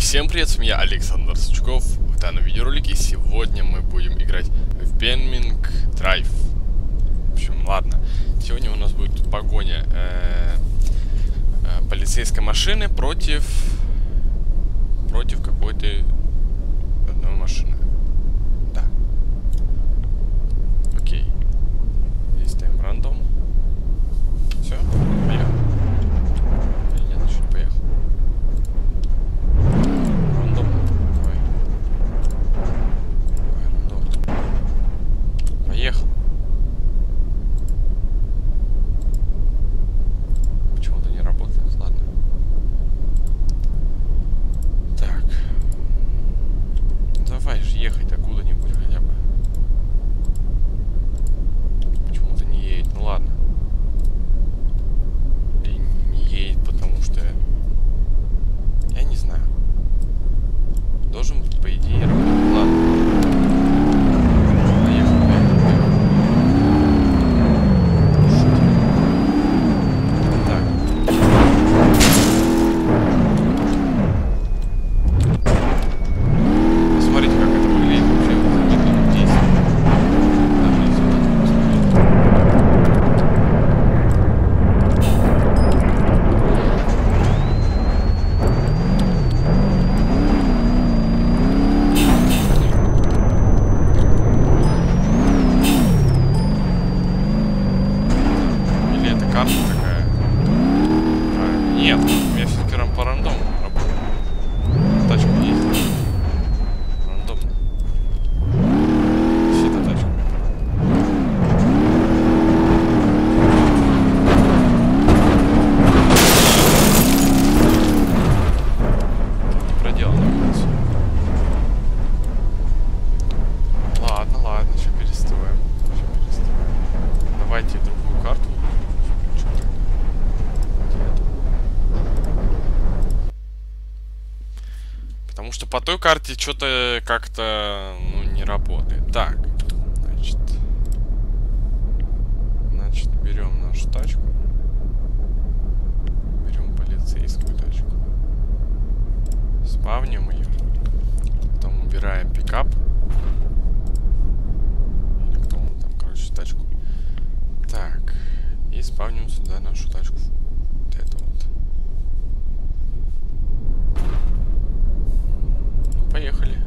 всем привет, с меня Александр Сучков, В данном видеоролике, сегодня мы будем играть в Бенминг Драйв. В общем, ладно, сегодня у нас будет погоня э -э, полицейской машины против, против какой-то одной машины. Да. Окей. Здесь ставим рандом. Все. той карте что-то как-то ну, не работает. Так, значит, значит берем нашу тачку, берем полицейскую тачку, спавним ее, потом убираем пикап. Или кто он там, короче, тачку. Так, и спавним сюда нашу тачку. Поехали.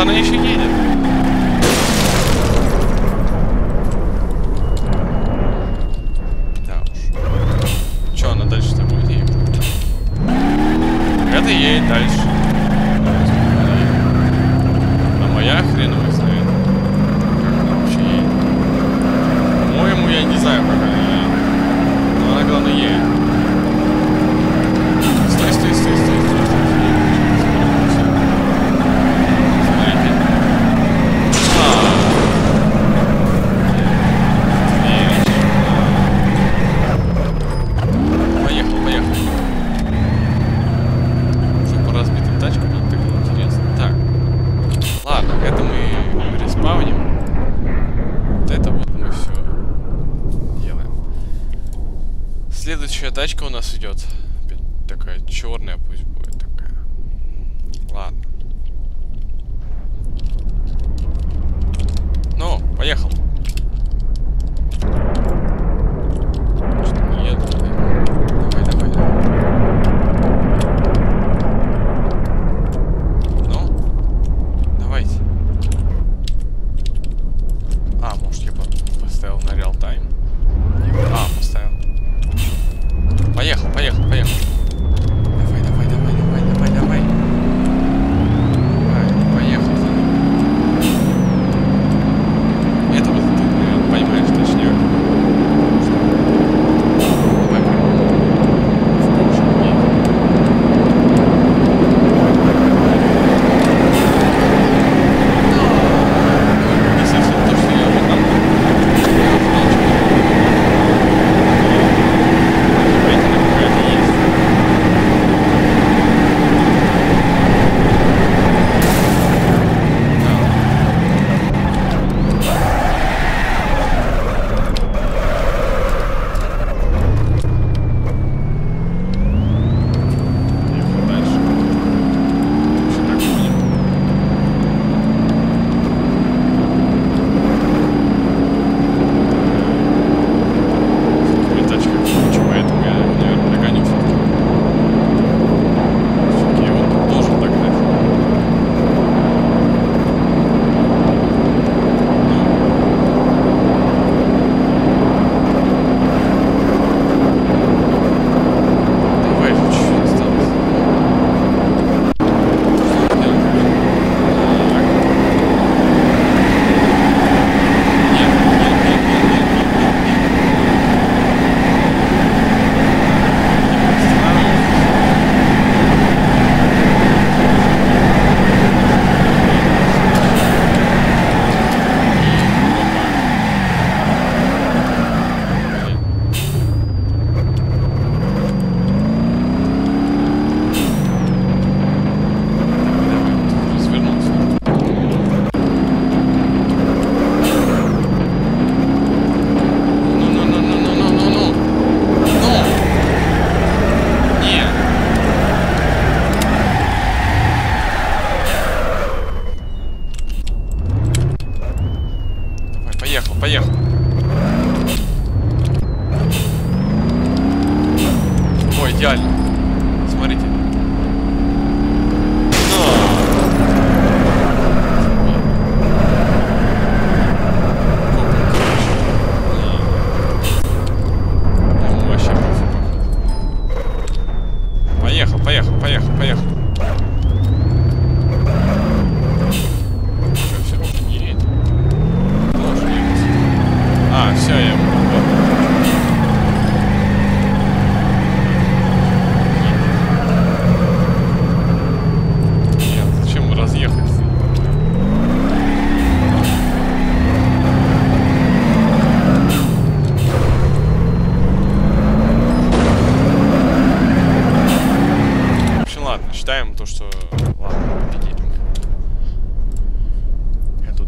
она еще едет. следующая тачка у нас идет. Такая черная пусть будет такая. Ладно. Ну, поехал.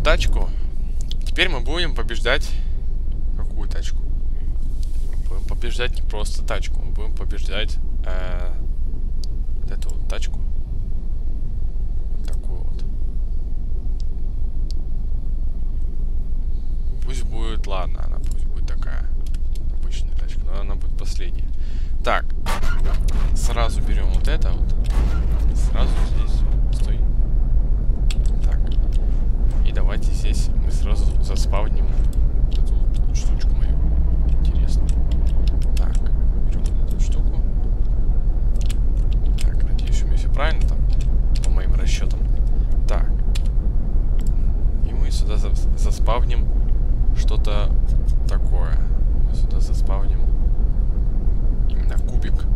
тачку. Теперь мы будем побеждать... Какую тачку? Будем побеждать не просто тачку. Мы будем побеждать э, эту вот тачку. Вот такую вот. Пусть будет... Ладно, она пусть будет такая. Обычная тачка. Но она будет последняя. Так. Сразу берем вот это вот. Сразу здесь. давайте здесь мы сразу заспавним эту штучку мою. Интересно. Так, берем эту штуку. Так, надеюсь, у меня все правильно там, по моим расчетам. Так. И мы сюда заспавним что-то такое. Мы сюда заспавним именно кубик.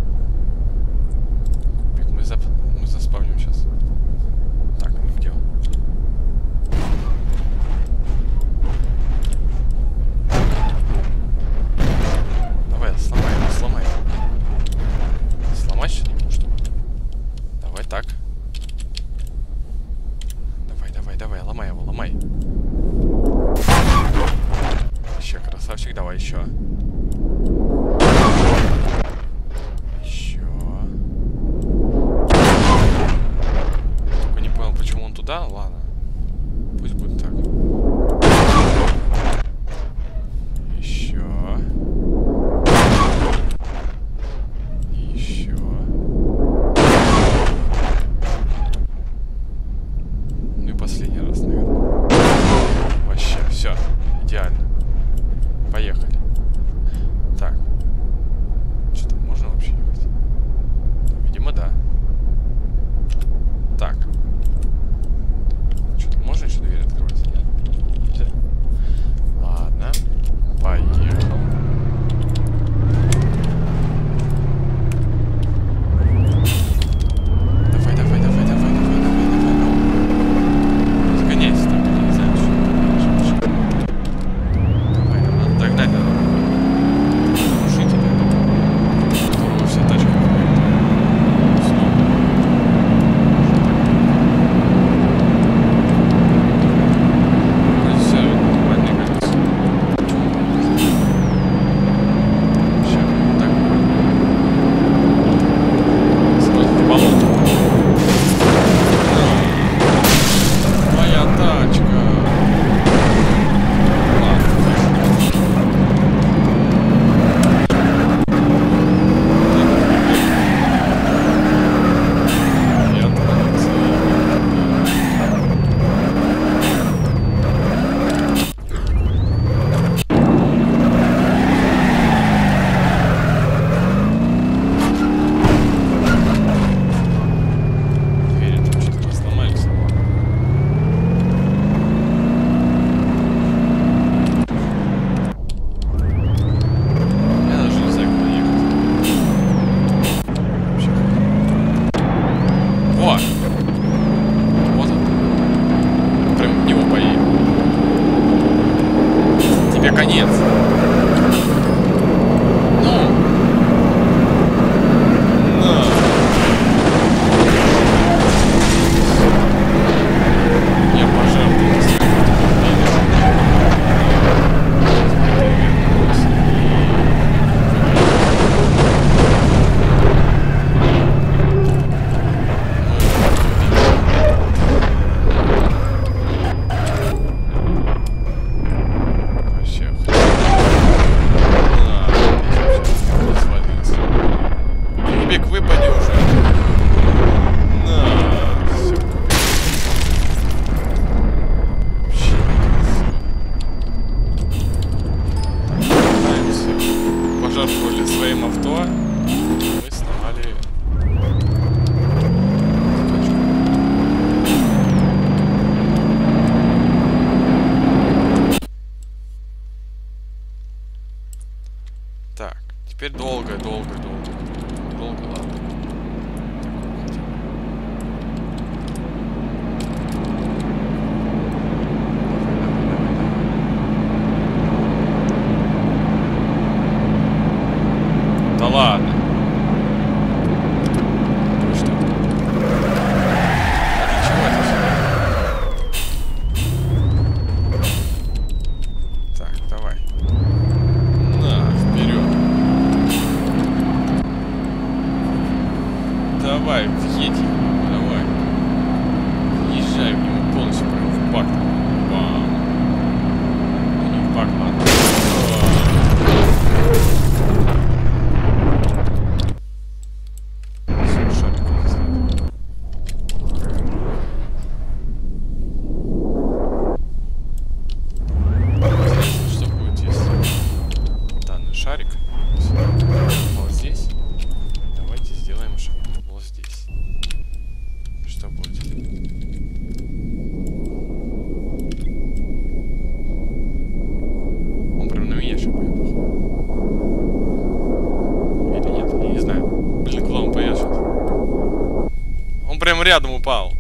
Paulo.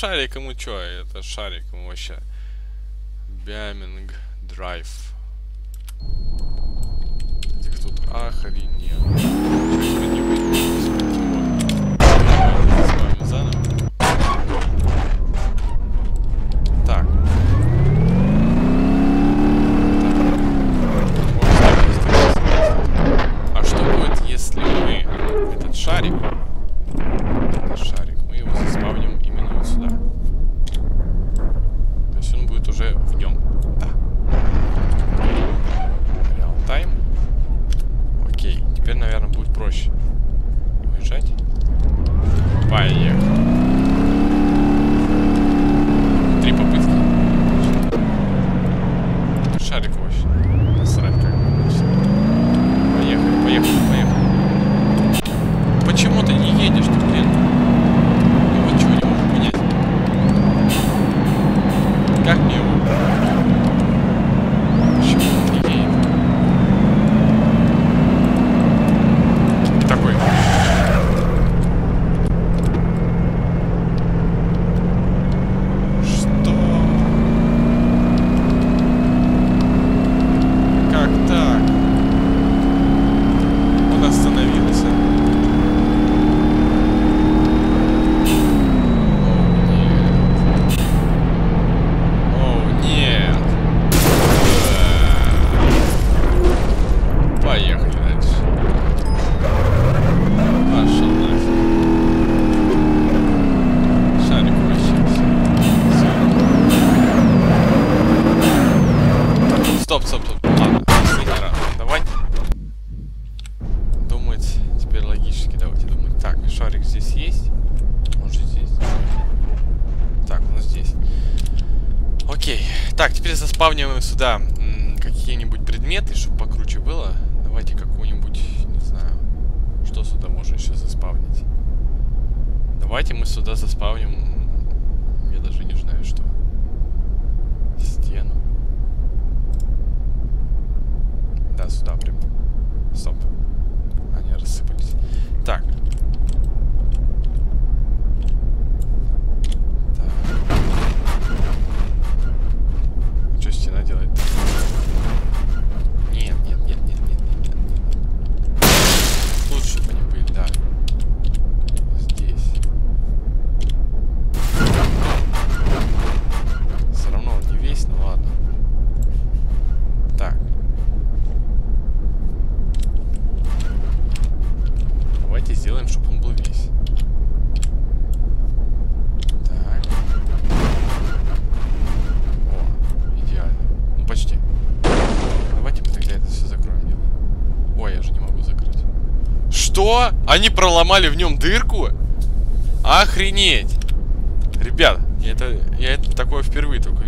шарик ему чё? Это шарик ему вообще. Бяминг драйв. Этих тут охрененно. Заново. Они проломали в нем дырку? Охренеть! Ребят, это, я это такое впервые только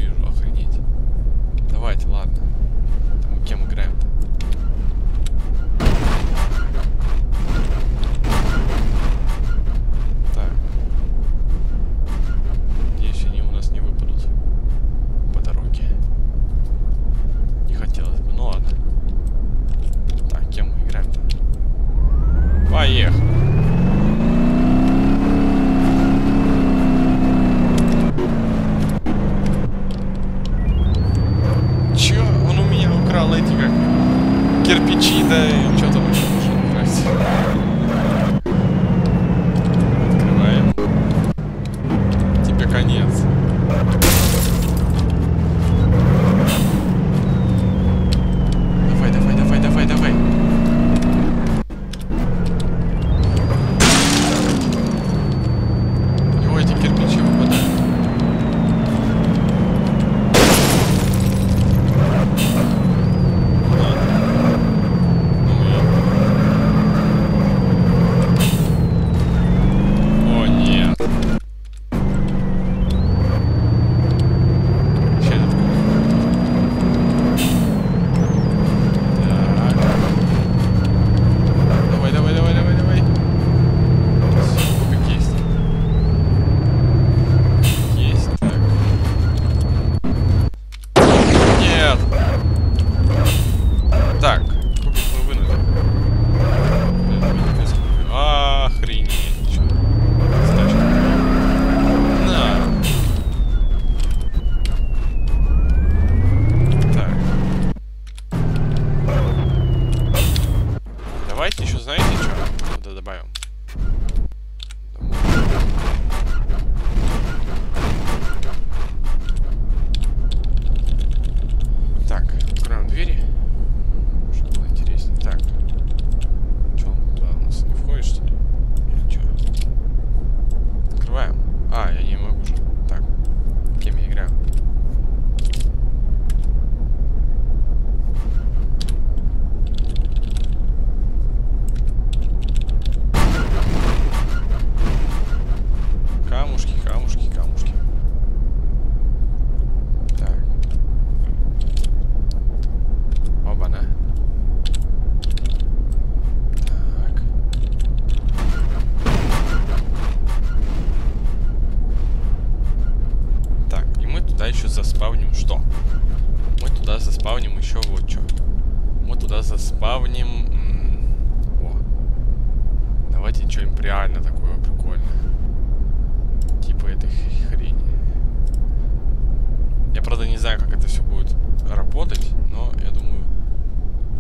Правда, не знаю, как это все будет работать, но я думаю,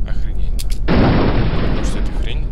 охрененно. Потому что эта хрень